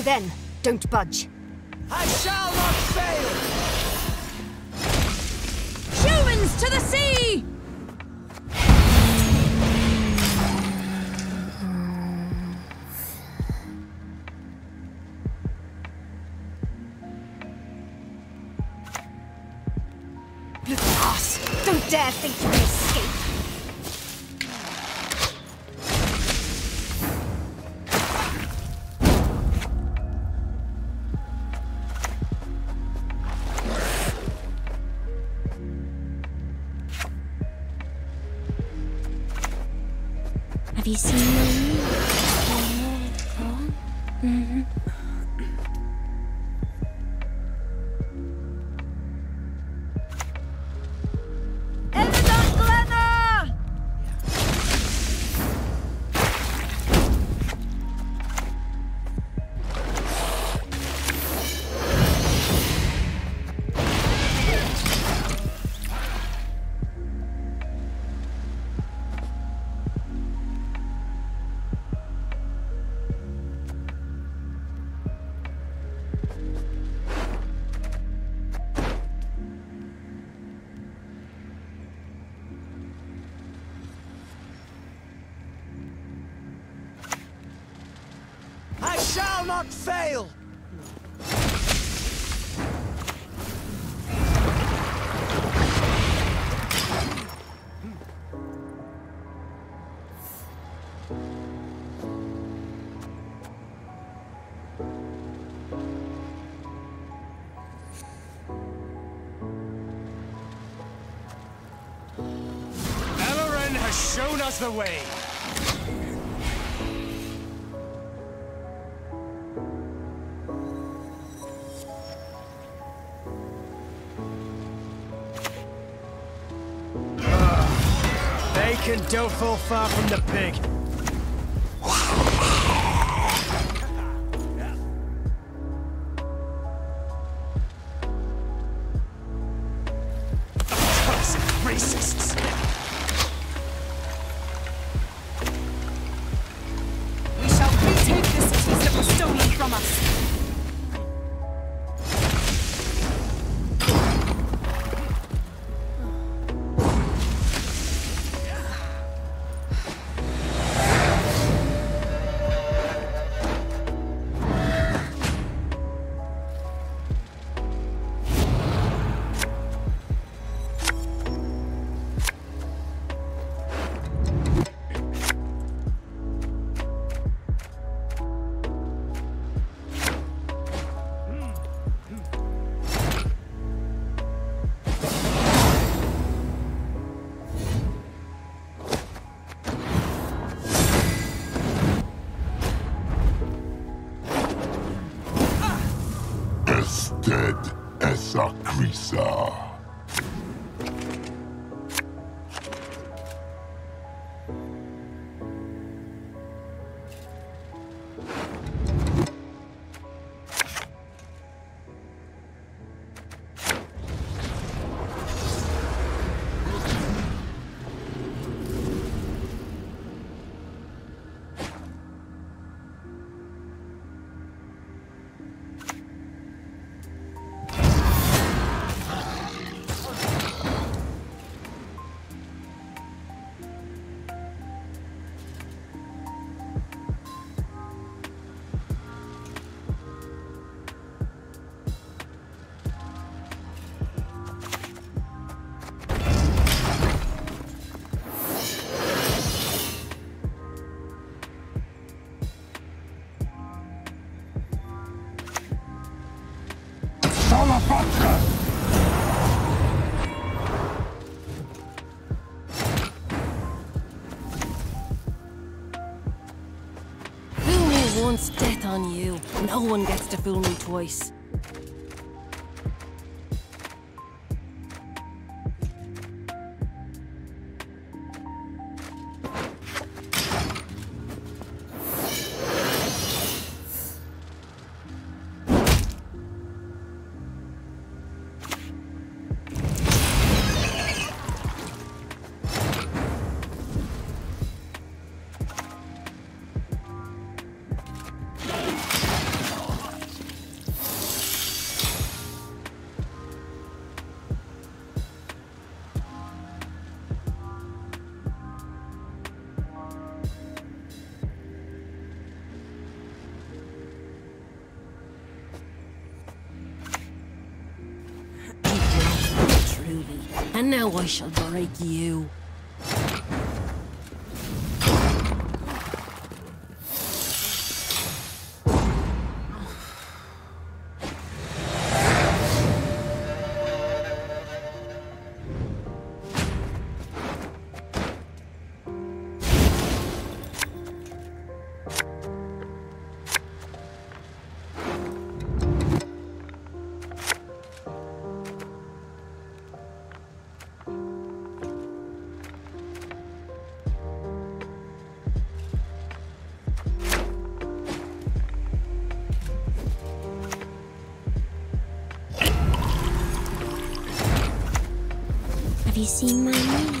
Until then, don't budge. I shall not fail! Humans to the sea! Look ass! Don't dare think you can not fail! Has shown us the way! Don't fall far from the pig. Once, death on you. No one gets to fool me twice. And now I shall break you. Have you seen my name?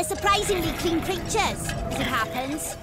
They're surprisingly clean creatures, as it happens.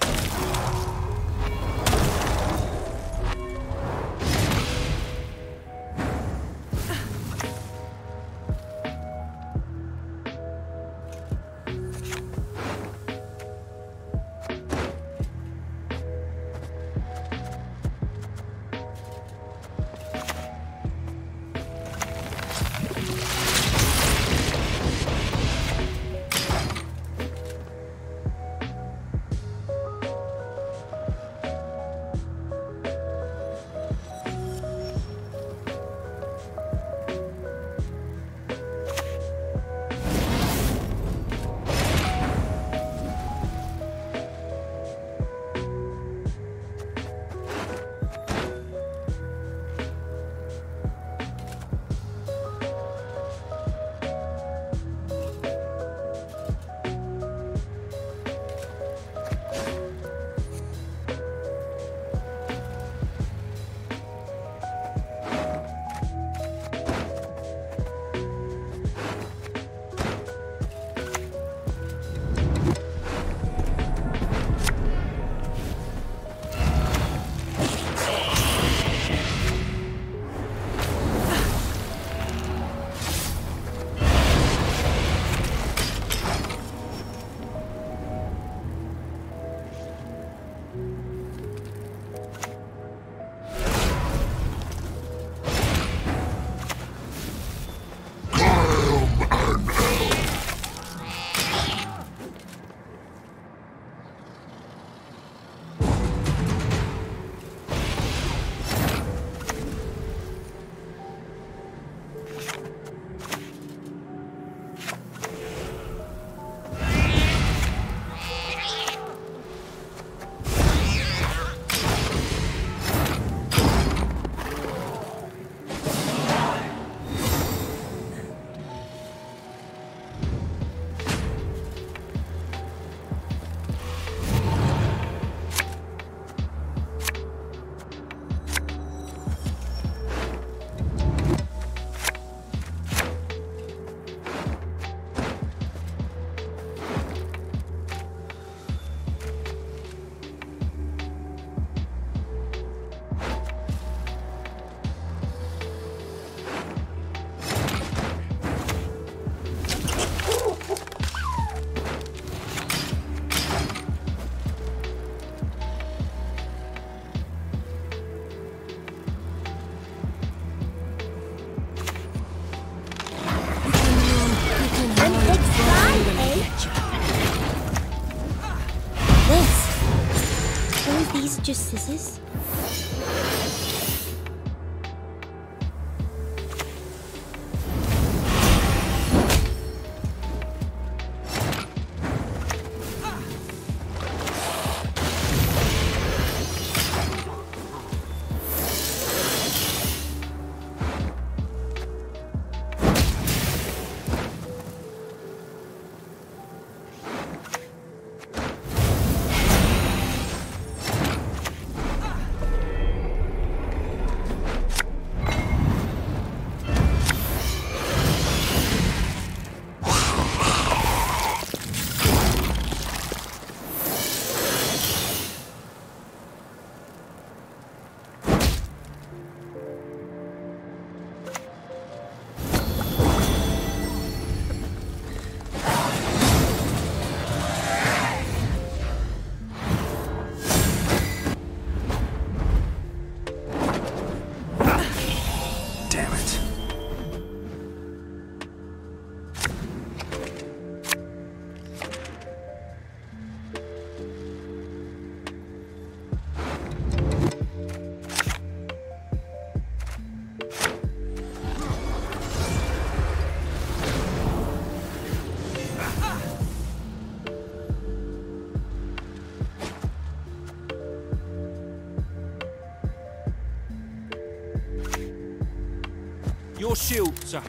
Your shield, sir.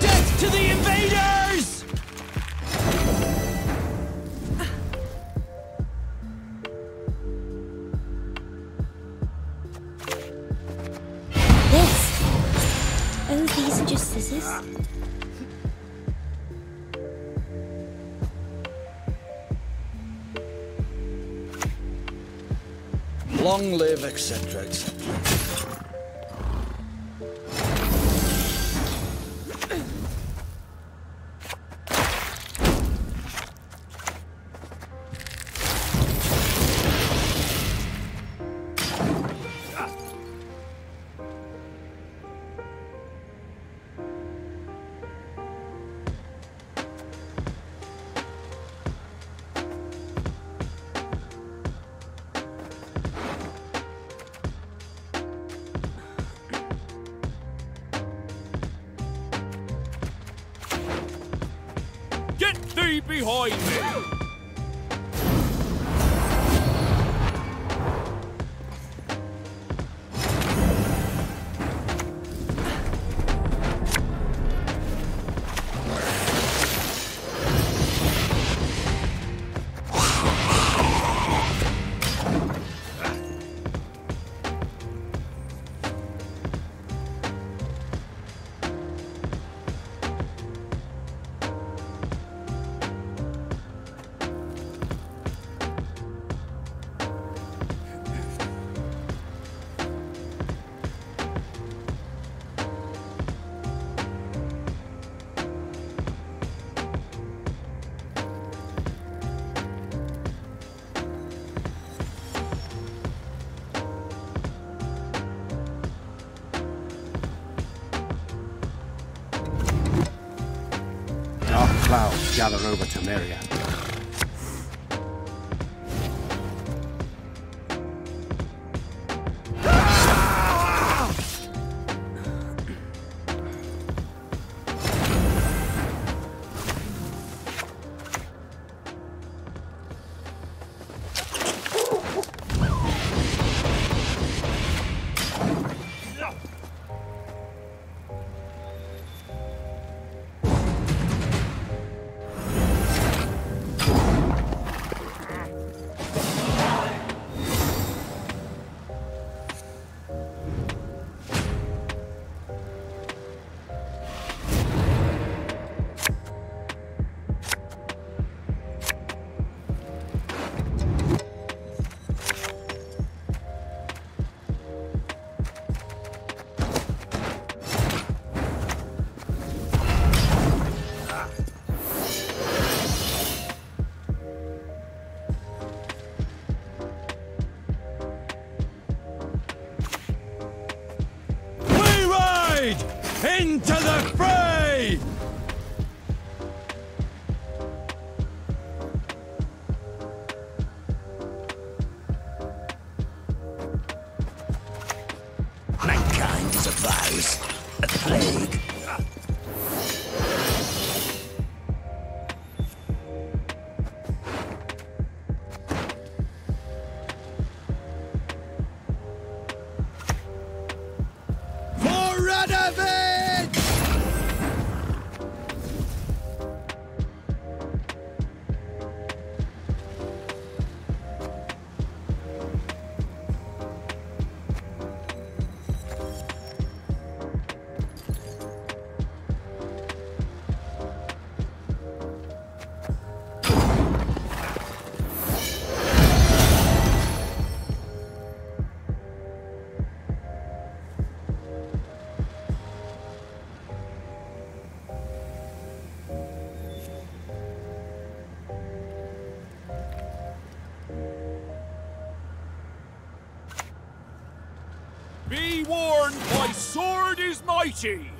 Death to the Long live, etc., etc. behind me! Gather over Temeria. Warned, my sword is mighty!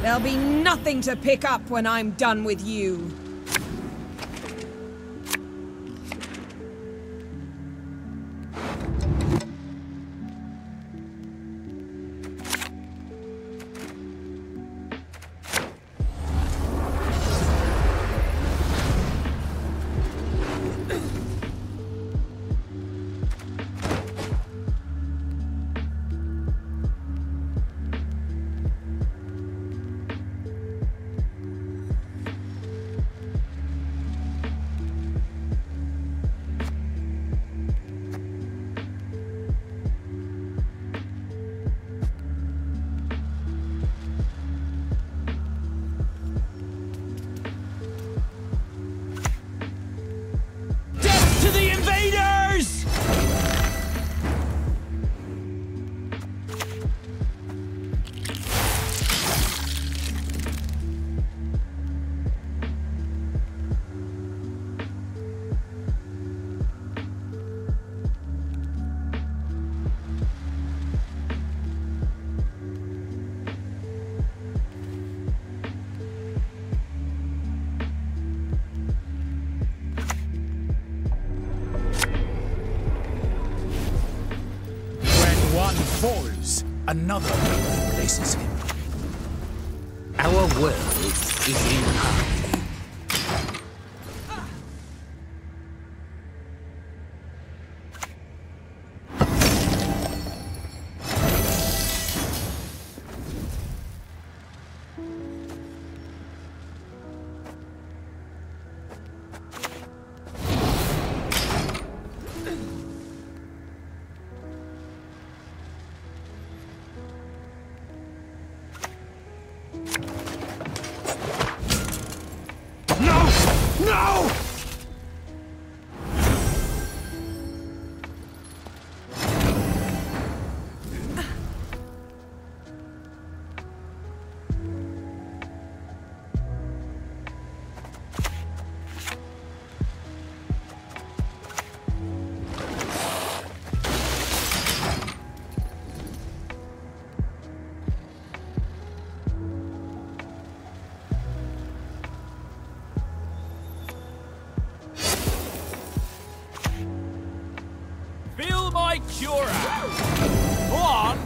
There'll be nothing to pick up when I'm done with you. Another replaces him. Our world is in harmony. No! Feel my cura! Go on!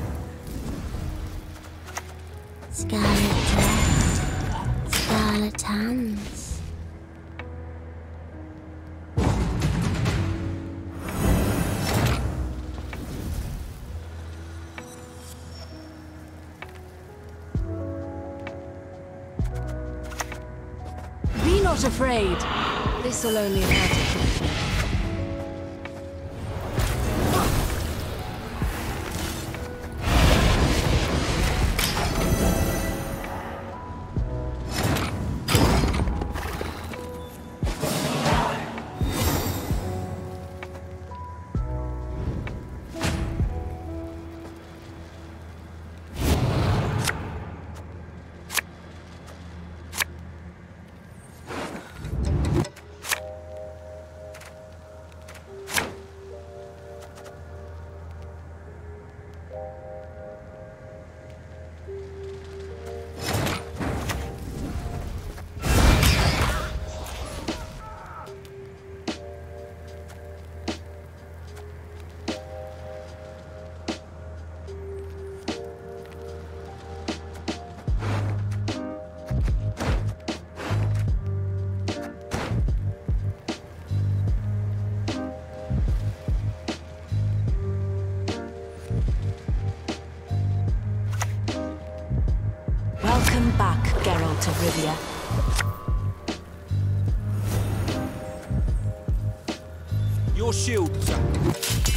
Scarlet Dread. Scarlet Hands. Be not afraid. This'll only hurt. Welcome back, Geralt of Rivia. Your shield, sir.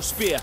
Your spear,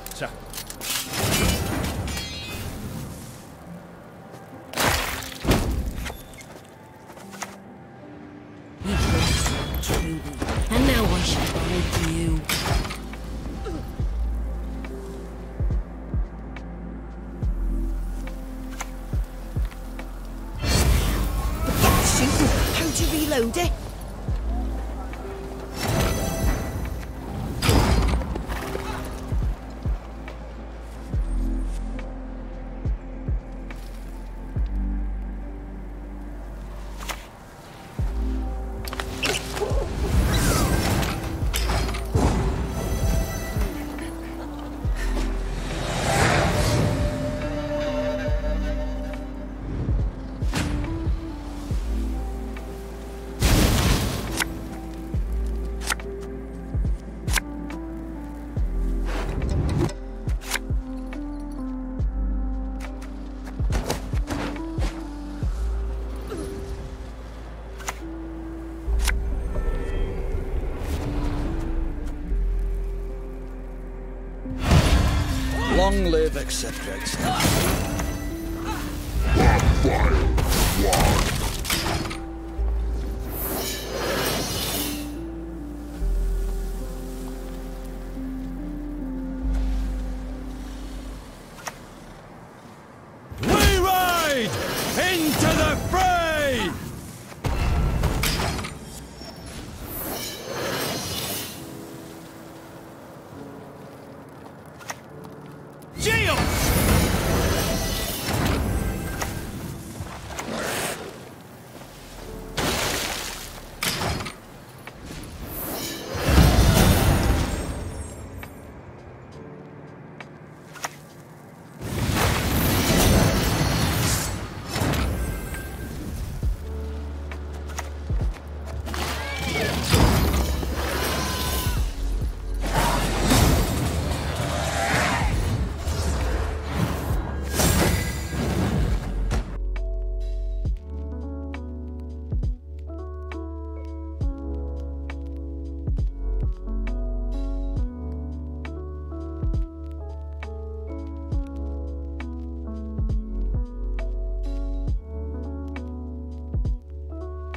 Long live, etc., etc.